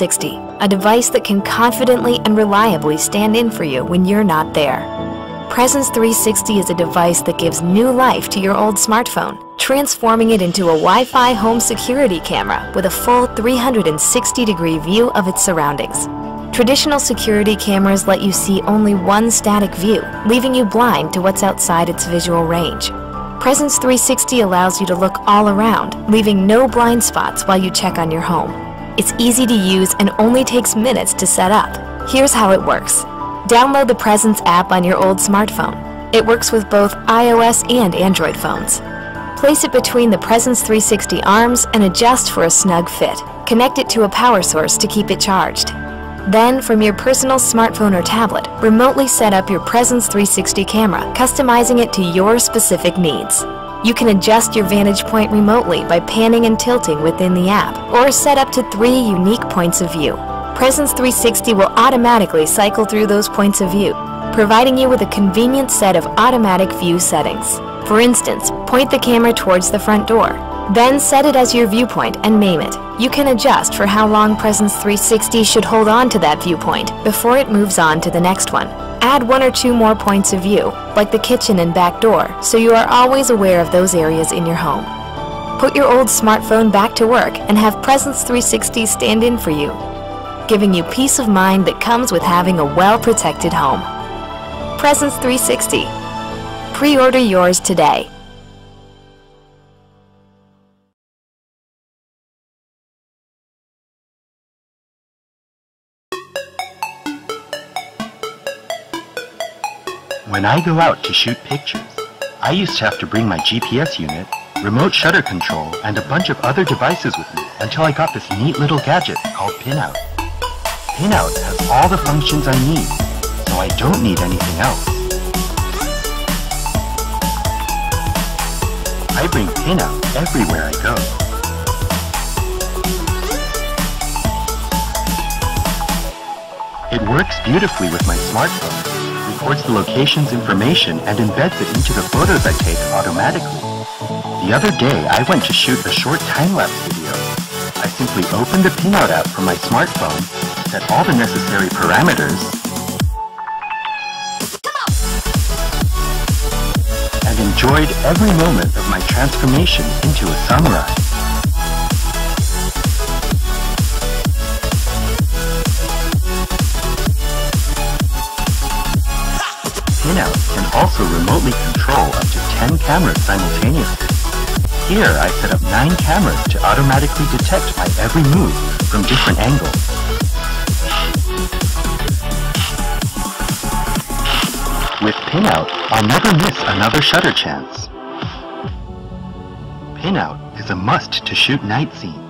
360, a device that can confidently and reliably stand in for you when you're not there. Presence 360 is a device that gives new life to your old smartphone, transforming it into a Wi-Fi home security camera with a full 360-degree view of its surroundings. Traditional security cameras let you see only one static view, leaving you blind to what's outside its visual range. Presence 360 allows you to look all around, leaving no blind spots while you check on your home. It's easy to use and only takes minutes to set up. Here's how it works. Download the Presence app on your old smartphone. It works with both iOS and Android phones. Place it between the Presence 360 arms and adjust for a snug fit. Connect it to a power source to keep it charged. Then, from your personal smartphone or tablet, remotely set up your Presence 360 camera, customizing it to your specific needs. You can adjust your vantage point remotely by panning and tilting within the app, or set up to three unique points of view. Presence 360 will automatically cycle through those points of view, providing you with a convenient set of automatic view settings. For instance, point the camera towards the front door. Then set it as your viewpoint and name it. You can adjust for how long Presence 360 should hold on to that viewpoint before it moves on to the next one. Add one or two more points of view, like the kitchen and back door, so you are always aware of those areas in your home. Put your old smartphone back to work and have Presence 360 stand in for you, giving you peace of mind that comes with having a well-protected home. Presence 360. Pre-order yours today. When I go out to shoot pictures, I used to have to bring my GPS unit, remote shutter control, and a bunch of other devices with me until I got this neat little gadget called Pinout. Pinout has all the functions I need, so I don't need anything else. I bring Pinout everywhere I go. It works beautifully with my smartphone, records the location's information and embeds it into the photos I take automatically. The other day, I went to shoot a short time-lapse video. I simply opened the Pinout app from my smartphone, set all the necessary parameters, and enjoyed every moment of my transformation into a samurai. Pinout can also remotely control up to 10 cameras simultaneously. Here I set up 9 cameras to automatically detect my every move from different angles. With Pinout, I'll never miss another shutter chance. Pinout is a must to shoot night scenes.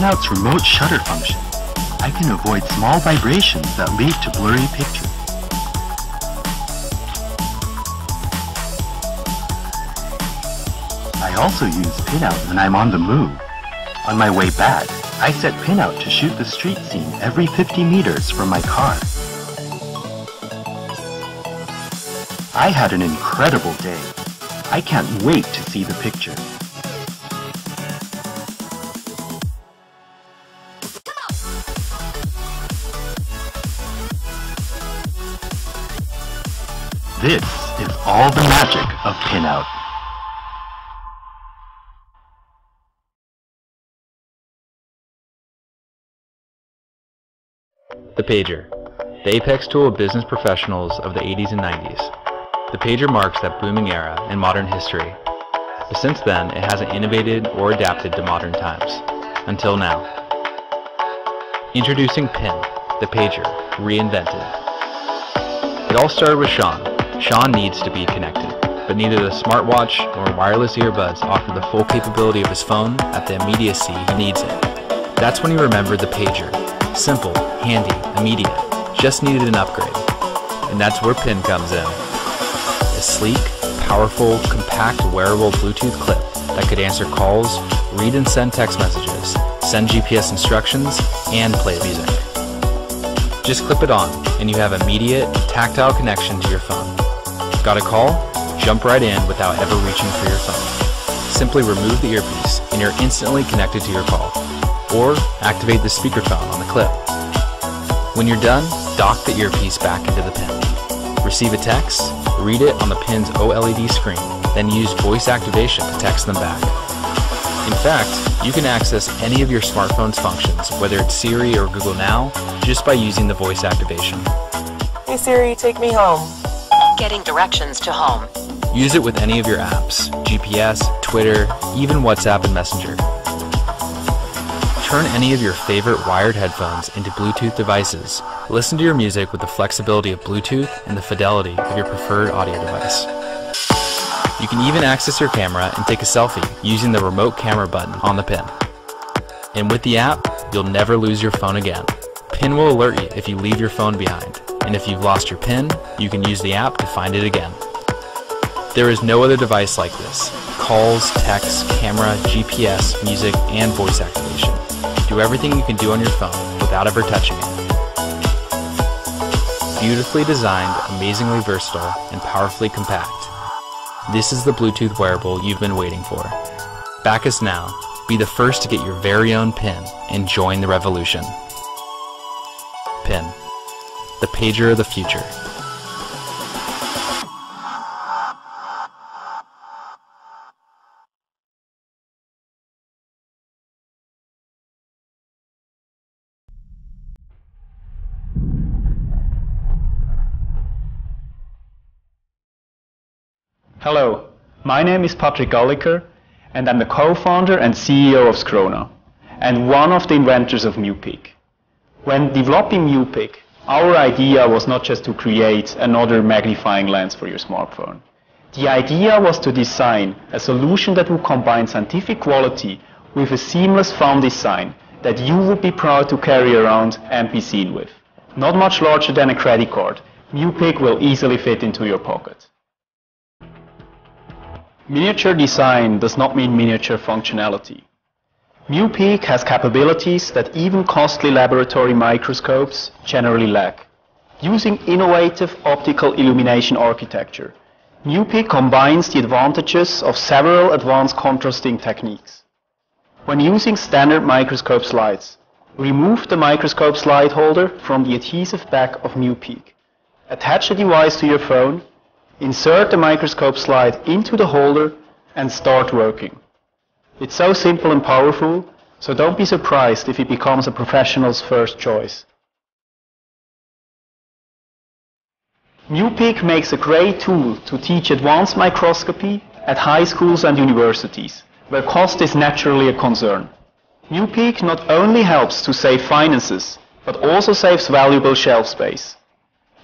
Pinout's remote shutter function, I can avoid small vibrations that lead to blurry pictures. I also use Pinout when I'm on the move. On my way back, I set Pinout to shoot the street scene every 50 meters from my car. I had an incredible day. I can't wait to see the picture. This is all the magic of Pinout. The pager, the apex tool of business professionals of the 80s and 90s. The pager marks that booming era in modern history. But since then, it hasn't innovated or adapted to modern times. Until now. Introducing Pinn, the pager, reinvented. It all started with Sean. Sean needs to be connected, but neither the smartwatch nor wireless earbuds offer the full capability of his phone at the immediacy he needs it. That's when he remembered the pager. Simple, handy, immediate. Just needed an upgrade. And that's where Pinn comes in. A sleek, powerful, compact wearable Bluetooth clip that could answer calls, read and send text messages, send GPS instructions, and play music. Just clip it on, and you have immediate, tactile connection to your phone. Got a call? Jump right in without ever reaching for your phone. Simply remove the earpiece, and you're instantly connected to your call. Or activate the speakerphone on the clip. When you're done, dock the earpiece back into the pin. Receive a text, read it on the pin's OLED screen, then use voice activation to text them back. In fact, you can access any of your smartphone's functions, whether it's Siri or Google Now, just by using the voice activation. Hey Siri, take me home. Getting directions to home. Use it with any of your apps GPS, Twitter, even WhatsApp and Messenger. Turn any of your favorite wired headphones into Bluetooth devices. Listen to your music with the flexibility of Bluetooth and the fidelity of your preferred audio device. You can even access your camera and take a selfie using the remote camera button on the pin. And with the app, you'll never lose your phone again. Pinn will alert you if you leave your phone behind, and if you've lost your pin, you can use the app to find it again. There is no other device like this. Calls, text, camera, GPS, music, and voice activation. Do everything you can do on your phone without ever touching it. Beautifully designed, amazingly versatile, and powerfully compact. This is the Bluetooth wearable you've been waiting for. Back us now. Be the first to get your very own pin and join the revolution. The pager of the future. Hello, my name is Patrick Galliker, and I'm the co-founder and CEO of Scrona, and one of the inventors of µPeek. When developing µPeek, our idea was not just to create another magnifying lens for your smartphone. The idea was to design a solution that would combine scientific quality with a seamless phone design that you would be proud to carry around and be seen with. Not much larger than a credit card, µPeek will easily fit into your pocket. Miniature design does not mean miniature functionality. µPeek has capabilities that even costly laboratory microscopes generally lack. Using innovative optical illumination architecture, µPeek combines the advantages of several advanced contrasting techniques. When using standard microscope slides, remove the microscope slide holder from the adhesive back of µPeek. Attach the device to your phone Insert the microscope slide into the holder and start working. It's so simple and powerful, so don't be surprised if it becomes a professional's first choice. µPeek makes a great tool to teach advanced microscopy at high schools and universities, where cost is naturally a concern. µPeek not only helps to save finances, but also saves valuable shelf space.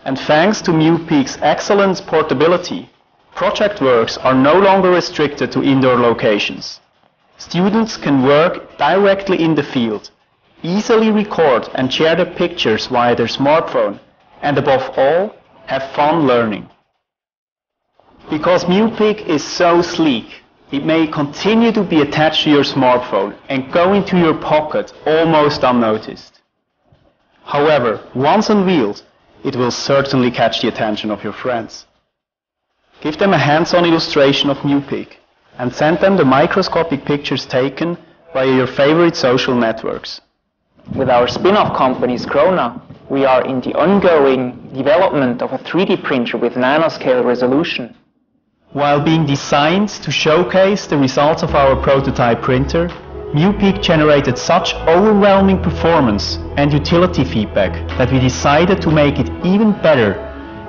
And thanks to µPeek's excellent portability, project works are no longer restricted to indoor locations. Students can work directly in the field, easily record and share their pictures via their smartphone, and above all, have fun learning. Because µPeek is so sleek, it may continue to be attached to your smartphone and go into your pocket almost unnoticed. However, once unveiled, it will certainly catch the attention of your friends. Give them a hands-on illustration of µPeek and send them the microscopic pictures taken via your favorite social networks. With our spin-off company Scrona, we are in the ongoing development of a 3D printer with nanoscale resolution. While being designed to showcase the results of our prototype printer, µPeek generated such overwhelming performance and utility feedback that we decided to make it even better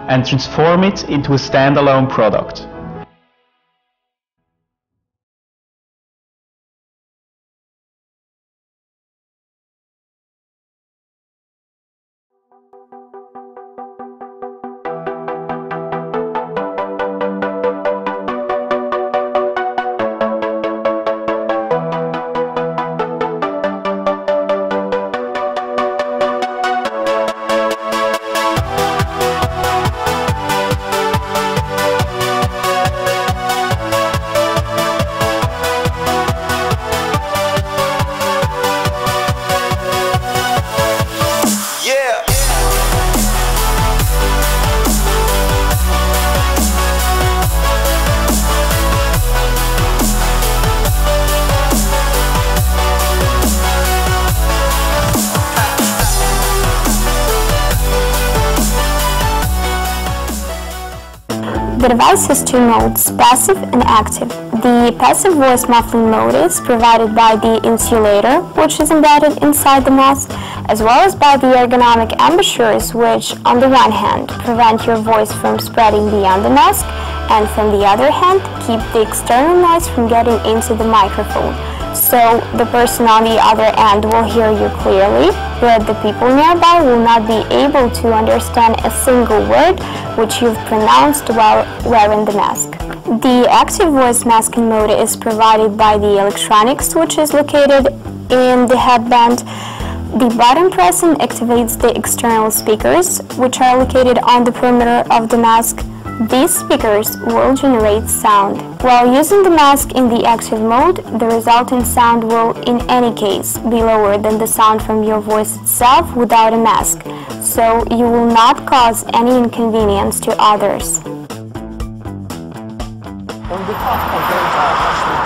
and transform it into a standalone product. The device has two modes, passive and active. The passive voice muffling mode is provided by the insulator, which is embedded inside the mask, as well as by the ergonomic embouchures, which, on the one hand, prevent your voice from spreading beyond the mask, and from the other hand, keep the external noise from getting into the microphone so the person on the other end will hear you clearly, but the people nearby will not be able to understand a single word which you've pronounced while wearing the mask. The active voice masking mode is provided by the electronic switches located in the headband. The button pressing activates the external speakers, which are located on the perimeter of the mask. These speakers will generate sound. While using the mask in the active mode, the resulting sound will in any case be lower than the sound from your voice itself without a mask, so you will not cause any inconvenience to others. On behalf of the entire Hushme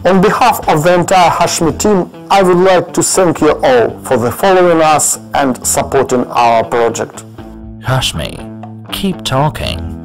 team, on behalf of the entire Hushme team, I would like to thank you all for the following us and supporting our project. Hushme, keep talking.